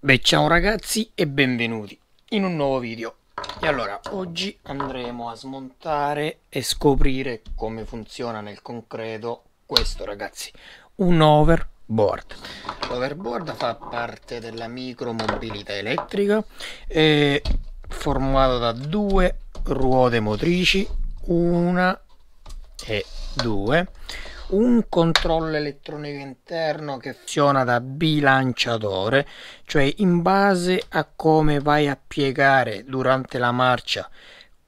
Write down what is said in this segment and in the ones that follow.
Beh ciao ragazzi e benvenuti in un nuovo video. E allora oggi andremo a smontare e scoprire come funziona nel concreto questo ragazzi. Un overboard. L'overboard fa parte della micromobilità elettrica è formato da due ruote motrici una e due un controllo elettronico interno che funziona da bilanciatore, cioè in base a come vai a piegare durante la marcia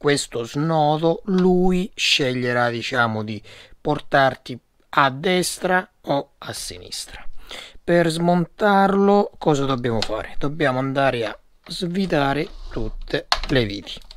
questo snodo, lui sceglierà diciamo di portarti a destra o a sinistra. Per smontarlo cosa dobbiamo fare? Dobbiamo andare a svitare tutte le viti.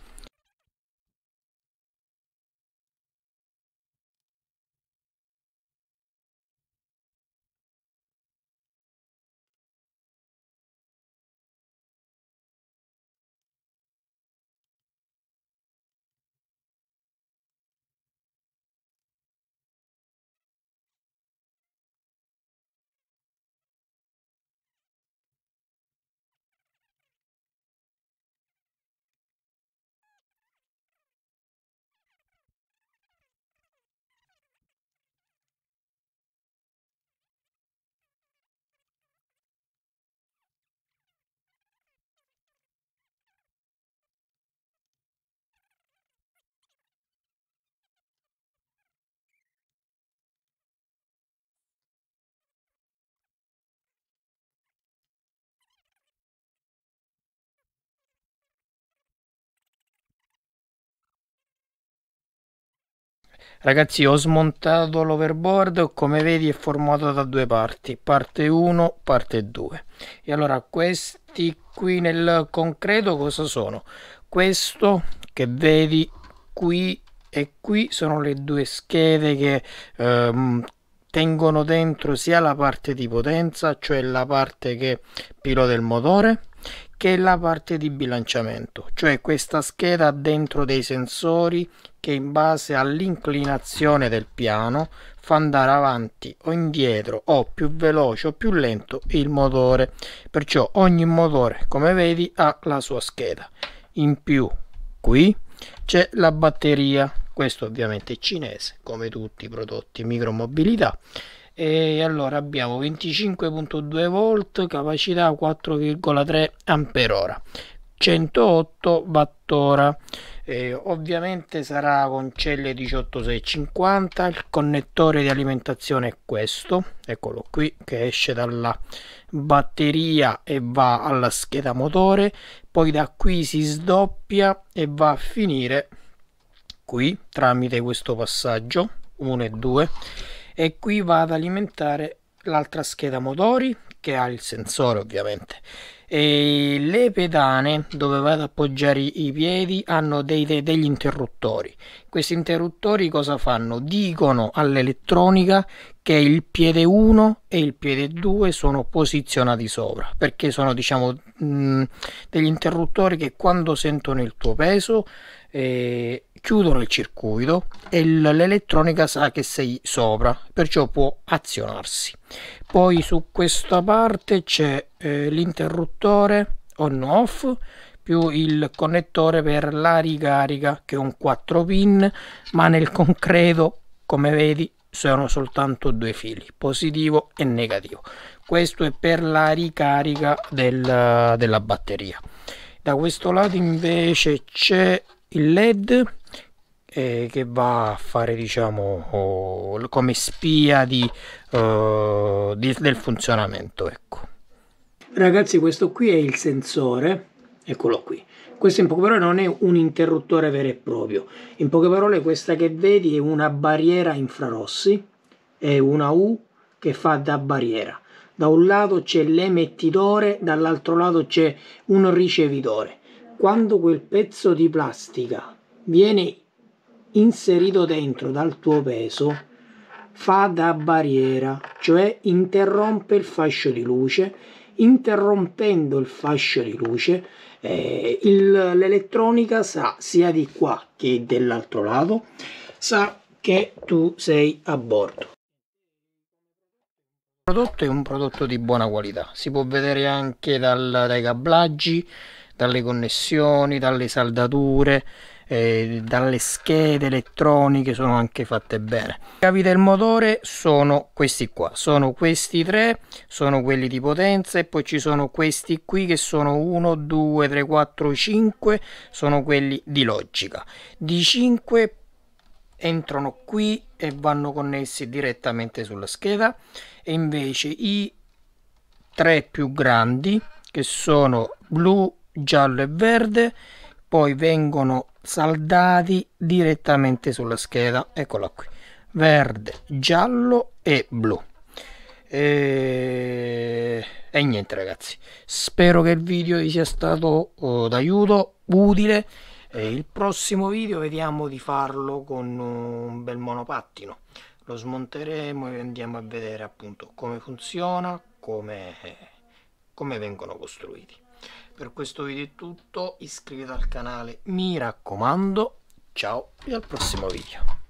Ragazzi ho smontato l'overboard, come vedi è formato da due parti, parte 1, parte 2. E allora questi qui nel concreto cosa sono? Questo che vedi qui e qui sono le due schede che ehm, tengono dentro sia la parte di potenza, cioè la parte che pilota il motore, che la parte di bilanciamento, cioè questa scheda ha dentro dei sensori che in base all'inclinazione del piano fa andare avanti o indietro o più veloce o più lento il motore. Perciò ogni motore come vedi ha la sua scheda. In più qui c'è la batteria. Questo ovviamente è cinese come tutti i prodotti micromobilità e allora abbiamo 25.2 volt capacità 4,3 ampere 108 wattora. Eh, ovviamente sarà con celle 18650 il connettore di alimentazione è questo eccolo qui che esce dalla batteria e va alla scheda motore poi da qui si sdoppia e va a finire qui tramite questo passaggio 1 e 2 e qui va ad alimentare l'altra scheda motori che ha il sensore ovviamente e le pedane dove vado ad appoggiare i piedi hanno dei, dei, degli interruttori. Questi interruttori cosa fanno? Dicono all'elettronica che il piede 1 e il piede 2 sono posizionati sopra perché sono diciamo mh, degli interruttori che quando sentono il tuo peso eh, chiudono il circuito e l'elettronica sa che sei sopra perciò può azionarsi. Poi su questa parte c'è eh, l'interruttore on off più il connettore per la ricarica che è un 4 pin ma nel concreto come vedi sono soltanto due fili positivo e negativo. Questo è per la ricarica del, della batteria. Da questo lato invece c'è il led eh, che va a fare diciamo come spia di, uh, di, del funzionamento ecco ragazzi questo qui è il sensore eccolo qui. Questo in poche parole non è un interruttore vero e proprio. In poche parole questa che vedi è una barriera infrarossi è una U che fa da barriera. Da un lato c'è l'emettitore dall'altro lato c'è un ricevitore. Quando quel pezzo di plastica viene inserito dentro dal tuo peso fa da barriera, cioè interrompe il fascio di luce, interrompendo il fascio di luce eh, l'elettronica sa sia di qua che dell'altro lato, sa che tu sei a bordo. prodotto è un prodotto di buona qualità si può vedere anche dal, dai cablaggi dalle connessioni dalle saldature eh, dalle schede elettroniche sono anche fatte bene. I cavi del motore sono questi qua. Sono questi tre sono quelli di potenza e poi ci sono questi qui che sono 1 2 3 4 5 sono quelli di logica. Di 5 entrano qui e vanno connessi direttamente sulla scheda. E invece i tre più grandi che sono blu giallo e verde poi vengono saldati direttamente sulla scheda. Eccola qui. Verde giallo e blu. E, e niente ragazzi. Spero che il video vi sia stato oh, d'aiuto utile. E il prossimo video vediamo di farlo con un bel monopattino. Lo smonteremo e andiamo a vedere appunto come funziona come, come vengono costruiti. Per questo video è tutto iscrivetevi al canale mi raccomando ciao e al prossimo video